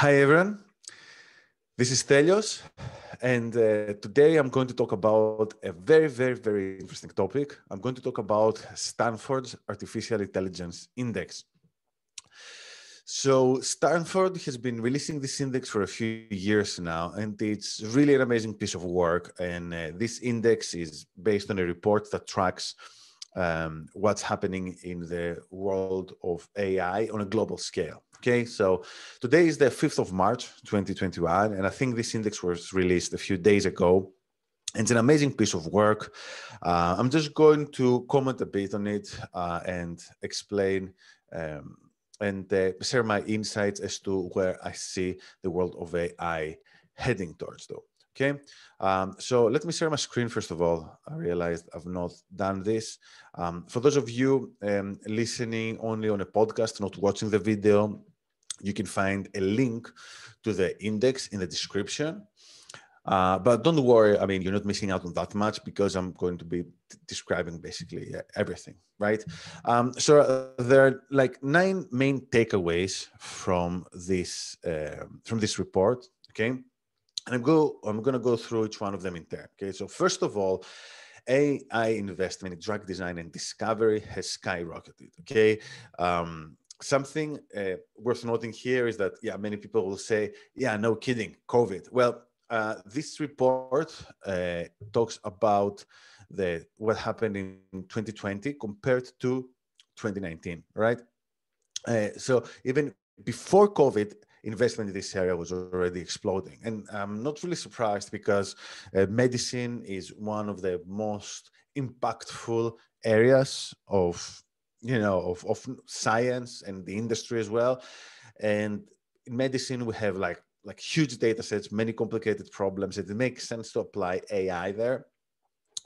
Hi, everyone. This is Stelios, and uh, today I'm going to talk about a very, very, very interesting topic. I'm going to talk about Stanford's Artificial Intelligence Index. So, Stanford has been releasing this index for a few years now, and it's really an amazing piece of work. And uh, this index is based on a report that tracks um, what's happening in the world of AI on a global scale. Okay, so today is the 5th of March 2021, and I think this index was released a few days ago. It's an amazing piece of work. Uh, I'm just going to comment a bit on it uh, and explain um, and uh, share my insights as to where I see the world of AI heading towards, though. Okay, um, so let me share my screen first of all. I realized I've not done this. Um, for those of you um, listening only on a podcast, not watching the video, you can find a link to the index in the description. Uh, but don't worry, I mean, you're not missing out on that much because I'm going to be describing basically everything, right? Um, so uh, there are like nine main takeaways from this uh, from this report, okay? And I'm go I'm going to go through each one of them in turn. Okay, so first of all, AI investment in drug design and discovery has skyrocketed. Okay, um, something uh, worth noting here is that yeah, many people will say, yeah, no kidding, COVID. Well, uh, this report uh, talks about the what happened in 2020 compared to 2019, right? Uh, so even before COVID, investment in this area was already exploding. And I'm not really surprised because uh, medicine is one of the most impactful areas of, you know, of, of science and the industry as well. And in medicine, we have like like huge data sets, many complicated problems. It makes sense to apply AI there.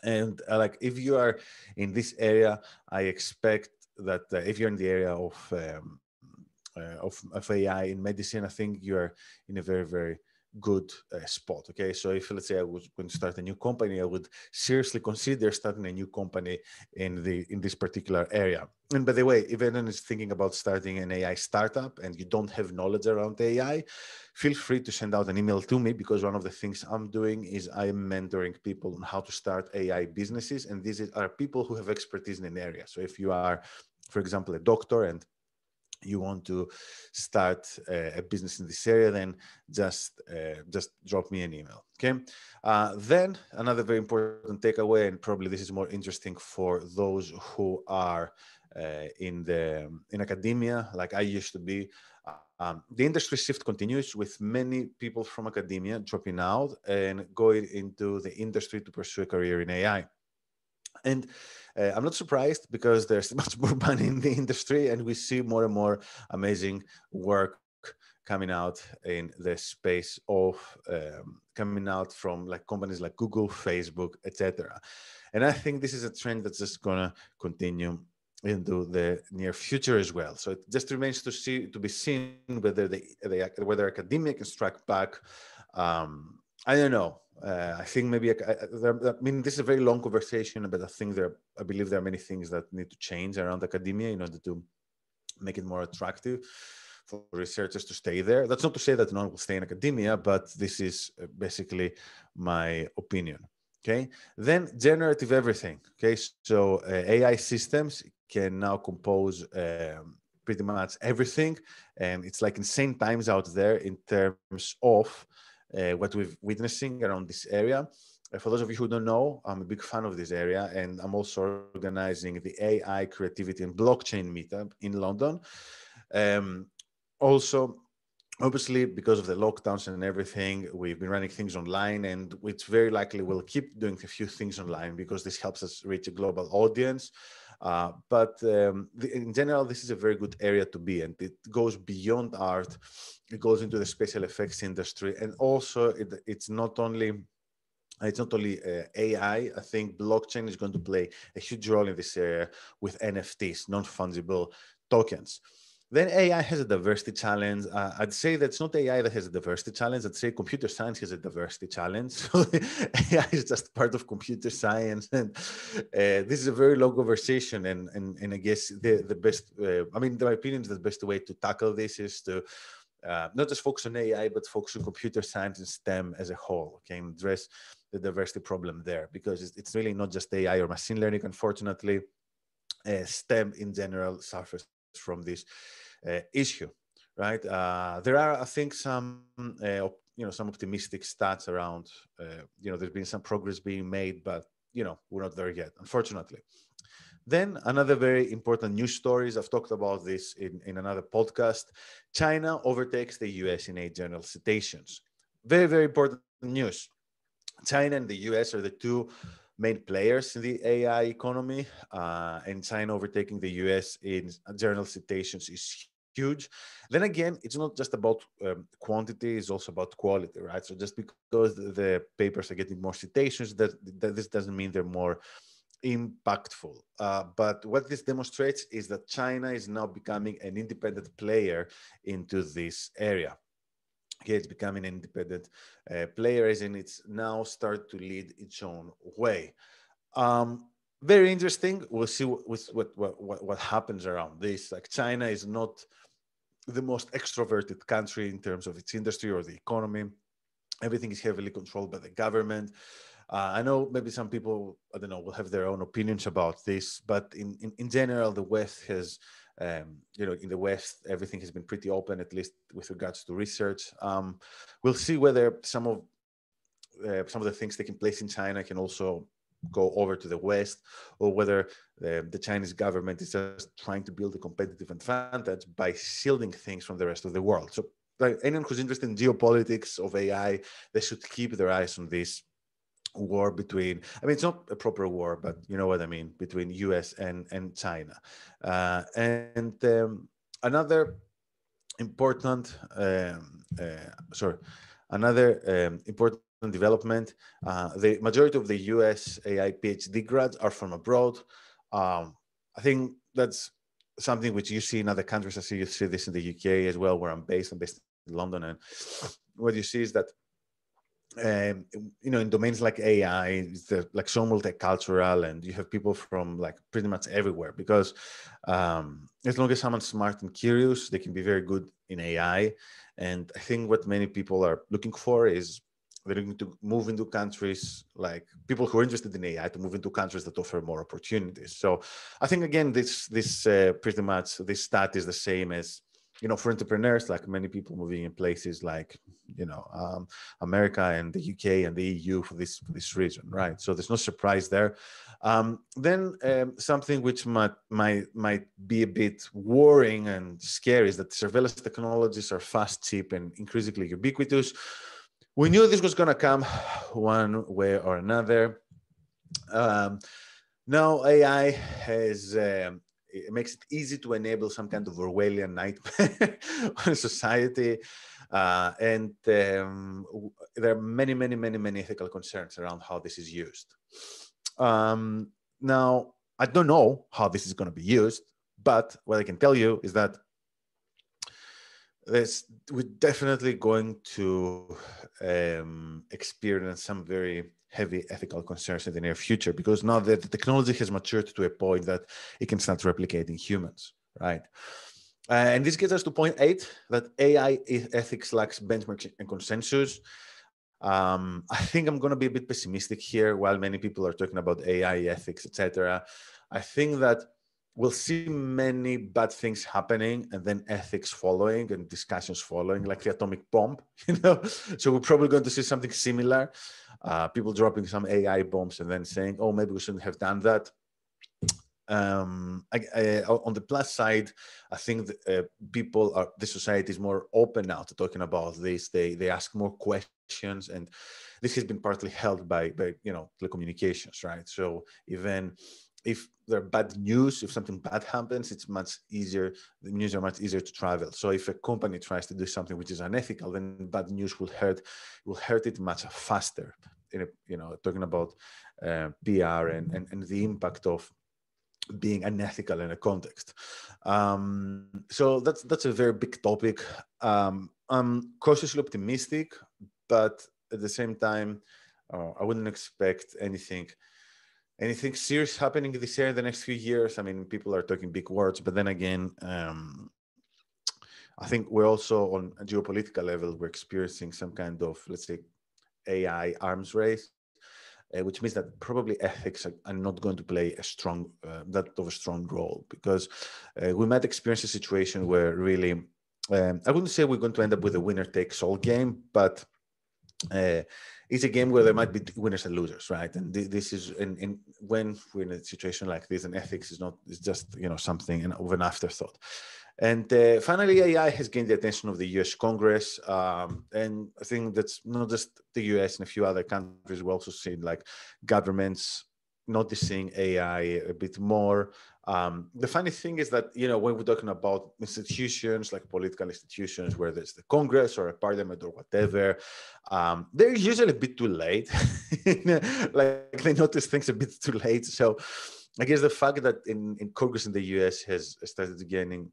And uh, like if you are in this area, I expect that uh, if you're in the area of um, of, of AI in medicine, I think you're in a very, very good uh, spot. Okay, so if let's say I was going to start a new company, I would seriously consider starting a new company in the in this particular area. And by the way, if anyone is thinking about starting an AI startup and you don't have knowledge around AI, feel free to send out an email to me because one of the things I'm doing is I'm mentoring people on how to start AI businesses, and these are people who have expertise in an area. So if you are, for example, a doctor and you want to start a business in this area, then just uh, just drop me an email. Okay. Uh, then another very important takeaway, and probably this is more interesting for those who are uh, in the in academia, like I used to be. Um, the industry shift continues with many people from academia dropping out and going into the industry to pursue a career in AI. And uh, I'm not surprised because there's much more money in the industry, and we see more and more amazing work coming out in the space of um, coming out from like companies like Google, Facebook, etc. And I think this is a trend that's just gonna continue into the near future as well. So it just remains to see to be seen whether they, they whether academia can strike back. Um, I don't know. Uh, I think maybe I, I, mean this is a very long conversation, but I think there I believe there are many things that need to change around academia in order to make it more attractive for researchers to stay there. That's not to say that no one will stay in academia, but this is uh, basically my opinion. Okay. Then generative everything. Okay. So uh, AI systems can now compose um, pretty much everything, and it's like insane times out there in terms of uh, what we're witnessing around this area. Uh, for those of you who don't know, I'm a big fan of this area, and I'm also organizing the AI creativity and blockchain meetup in London. Um, also, obviously, because of the lockdowns and everything, we've been running things online, and it's very likely we'll keep doing a few things online because this helps us reach a global audience. Uh, but um, the, in general, this is a very good area to be, and it goes beyond art. It goes into the special effects industry, and also it, it's not only it's not only uh, AI. I think blockchain is going to play a huge role in this area with NFTs, non-fungible tokens. Then AI has a diversity challenge. Uh, I'd say that's not AI that has a diversity challenge. I'd say computer science has a diversity challenge. So AI is just part of computer science, and uh, this is a very long conversation. And and, and I guess the the best, uh, I mean, in my opinion is the best way to tackle this is to uh, not just focus on AI, but focus on computer science and STEM as a whole. Okay, and address the diversity problem there because it's, it's really not just AI or machine learning. Unfortunately, uh, STEM in general suffers from this uh, issue, right? Uh, there are, I think, some uh, you know some optimistic stats around. You know, there's been some progress being made, but you know we're not there yet, unfortunately. Then another very important news stories. I've talked about this in, in another podcast. China overtakes the US in AI journal citations. Very, very important news. China and the US are the two main players in the AI economy, uh, and China overtaking the US in journal citations is huge. Then again, it's not just about um, quantity; it's also about quality, right? So just because the papers are getting more citations, that, that this doesn't mean they're more impactful. Uh, but what this demonstrates is that China is now becoming an independent player into this area. It's becoming an independent uh, player, in it's now start to lead its own way. Um, very interesting. We'll see what, what, what, what happens around this. Like China is not the most extroverted country in terms of its industry or the economy. Everything is heavily controlled by the government. Uh, I know maybe some people, I don't know, will have their own opinions about this, but in, in, in general, the West has, um, you know, in the West, everything has been pretty open, at least with regards to research. Um, we'll see whether some of uh, some of the things taking place in China can also go over to the West, or whether the, the, Chinese government is just trying to build a competitive advantage by shielding things from the rest of the world. So, like anyone who's interested in geopolitics of AI, they should keep their eyes on this war between i mean it's not a proper war but you know what i mean between us and and china. Uh, and um, another important um, uh, sorry another um, important development uh, the majority of the us ai phd grads are from abroad. Um, i think that's something which you see in other countries. I see you see this in the uk as well where i'm based i'm based in london. And what you see is that um, you know, in domains like AI, it's like so multicultural, and you have people from like pretty much everywhere. Because um, as long as someone's smart and curious, they can be very good in AI. And I think what many people are looking for is they're looking to move into countries like people who are interested in AI to move into countries that offer more opportunities. So I think again, this this uh, pretty much this stat is the same as you know, for entrepreneurs, like many people moving in places like, you know, um, America and the UK and the EU for this for this region, right? So there's no surprise there. Um, then um, something which might might might be a bit worrying and scary is that surveillance technologies are fast, cheap, and increasingly ubiquitous. We knew this was going to come one way or another. Um, now AI has um, it makes it easy to enable some kind of Orwellian nightmare on society. Uh, and um, there are many, many, many, many ethical concerns around how this is used. Um, now, I don't know how this is going to be used, but what I can tell you is that this, we're definitely going to um, experience some very heavy ethical concerns in the near future because now that the technology has matured to a point that it can start replicating humans, right? Uh, and this gets us to point eight that AI ethics lacks benchmarks and consensus. Um, I think I'm going to be a bit pessimistic here while many people are talking about AI ethics, etc. I think that we'll see many bad things happening and then ethics following and discussions following like the atomic bomb you know so we're probably going to see something similar uh, people dropping some AI bombs and then saying, "Oh, maybe we shouldn't have done that." Um, I, I, on the plus side, I think that, uh, people are the society is more open now to talking about this. They they ask more questions, and this has been partly held by by you know telecommunications, right? So even if there are bad news, if something bad happens, it's much easier. The news are much easier to travel. So if a company tries to do something which is unethical, then bad news will hurt will hurt it much faster. A, you know, talking about uh, PR and, and and the impact of being unethical in a context. Um, so that's that's a very big topic. Um, I'm cautiously optimistic, but at the same time, uh, I wouldn't expect anything anything serious happening this year in the next few years? I mean, people are talking big words, but then again, um, I think we're also on a geopolitical level, we're experiencing some kind of, let's say, AI arms race, uh, which means that probably ethics are, are, not going to play a strong, uh, that of a strong role because uh, we might experience a situation where really, um, I wouldn't say we're going to end up with a winner takes all game, but uh, it's a game where there might be winners and losers, right? And this is in when we're in a situation like this, and ethics is not it's just you know something and of an afterthought. And uh, finally, AI has gained the attention of the US Congress. Um, and I think that's not just the US and a few other countries. We also see like governments noticing AI a bit more. Um, the funny thing is that, you know, when we're talking about institutions like political institutions, where there's the Congress or a parliament or whatever, um, they're usually a bit too late. like they notice things a bit too late. So I guess the fact that in, in Congress in the US has started gaining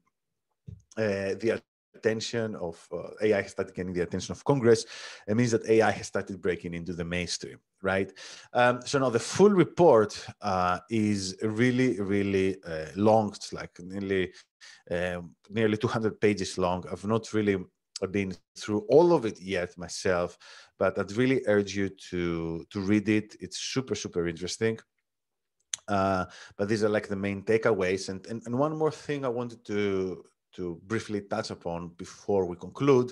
uh, the attention of uh, AI has started getting the attention of Congress. It means that AI has started breaking into the mainstream, right? Um, so now the full report uh, is really, really uh, long. It's like nearly, um, nearly 200 pages long. I've not really been through all of it yet myself, but I'd really urge you to to read it. It's super, super interesting. Uh, but these are like the main takeaways. And, and and one more thing I wanted to to briefly touch upon before we conclude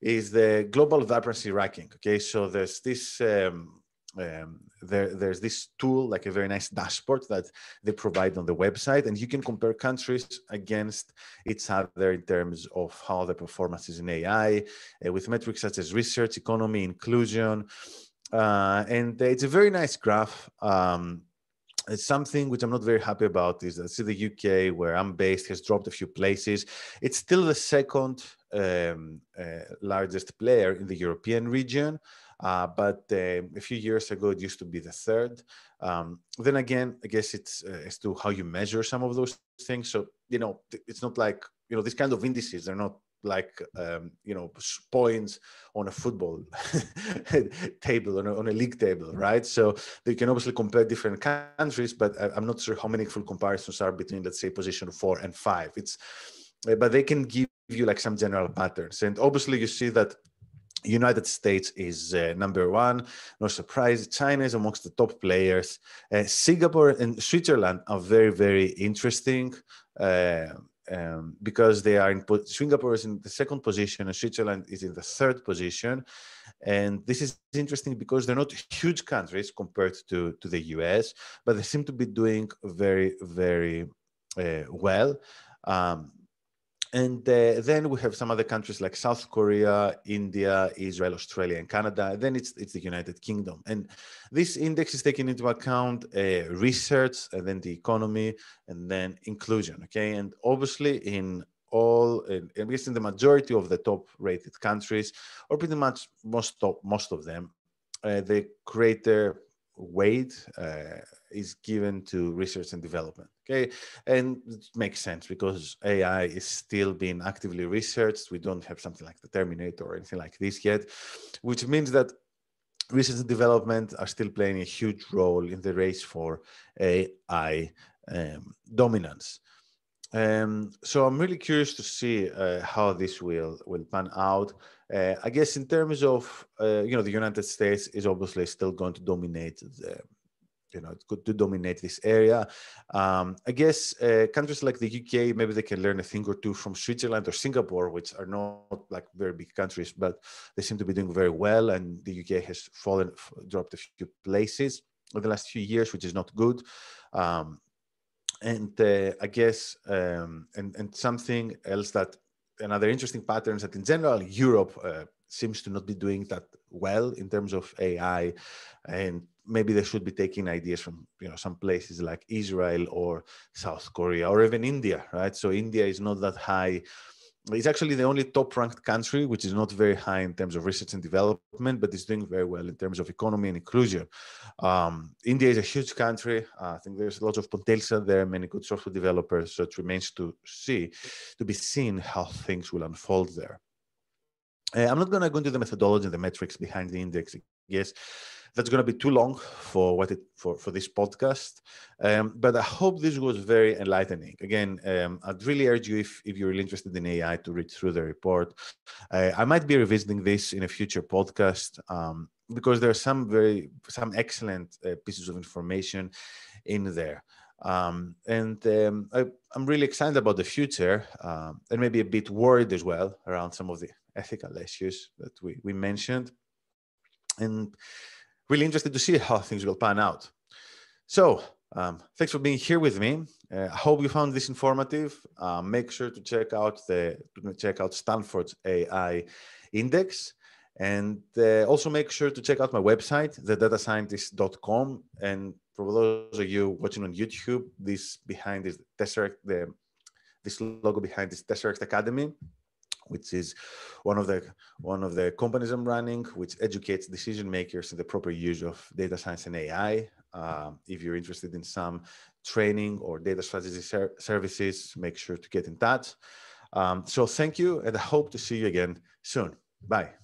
is the global vibrancy ranking. Okay, so there's this um, um, there, there's this tool, like a very nice dashboard that they provide on the website, and you can compare countries against each other in terms of how the performance is in AI, uh, with metrics such as research, economy, inclusion, uh, and it's a very nice graph. Um, it's something which I'm not very happy about is that see the UK where I'm based has dropped a few places. It's still the second um, uh, largest player in the European region, uh, but uh, a few years ago it used to be the third. Um, then again, I guess it's uh, as to how you measure some of those things. So you know, it's not like you know these kind of indices. They're not like um, you know points on a football table on a, on a, league table right so you can obviously compare different countries but I, am not sure how many full comparisons are between let's say position four and five it's uh, but they can give you like some general patterns and obviously you see that United States is uh, number one. No surprise. China is amongst the top players. Uh, Singapore and Switzerland are very, very interesting. Uh, um, because they are in Singapore is in the second position and Switzerland is in the third position. And this is interesting because they're not huge countries compared to, to the US, but they seem to be doing very, very uh, well. Um, and uh, then we have some other countries like South Korea, India, Israel, Australia, and Canada. And then it's, it's the United Kingdom. And this index is taking into account uh, research, and then the economy, and then inclusion. Okay. And obviously, in all, at least in the majority of the top rated countries, or pretty much most, top, most of them, uh, the greater weight uh, is given to research and development. Okay, and it makes sense because AI is still being actively researched. We don't have something like the Terminator or anything like this yet, which means that research and development are still playing a huge role in the race for AI um, dominance. Um, so I'm really curious to see uh, how this will will pan out. Uh, I guess in terms of uh, you know the United States is obviously still going to dominate the you know good to dominate this area. Um, I guess uh, countries like the UK maybe they can learn a thing or two from Switzerland or Singapore, which are not like very big countries, but they seem to be doing very well. And the UK has fallen, dropped a few places in the last few years, which is not good. Um, and uh, I guess um, and and something else that another interesting pattern is that in general Europe uh, seems to not be doing that well in terms of AI, and maybe they should be taking ideas from you know some places like Israel or South Korea or even India, right? So India is not that high. It's actually the only top ranked country which is not very high in terms of research and development but is doing very well in terms of economy and inclusion. Um, india is a huge country. Uh, i think there's lots of potential there. Many good software developers so it remains to see to be seen how things will unfold there. Uh, i'm not going to go into the methodology and the metrics behind the index yes that's going to be too long for what it for for this podcast. Um, but i hope this was very enlightening. Again um, i'd really urge you if if you're really interested in ai to read through the report. Uh, i might be revisiting this in a future podcast um, because there are some very some excellent uh, pieces of information in there. Um, and um, I, am really excited about the future um, and maybe a bit worried as well around some of the ethical issues that we, we mentioned. And really interested to see how things will pan out. So um, thanks for being here with me. Uh, I hope you found this informative. Uh, make sure to check out the check out Stanford's AI Index, and uh, also make sure to check out my website, thedatascientist.com. And for those of you watching on YouTube, this behind this Tesseract, the this logo behind this Tesseract Academy which is one of the one of the companies I'm running, which educates decision makers in the proper use of data science and AI. Uh, if you're interested in some training or data strategy ser services, make sure to get in touch. Um, so thank you, and I hope to see you again soon. Bye.